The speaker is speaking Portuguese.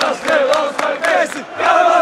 Nós queremos mais Messi!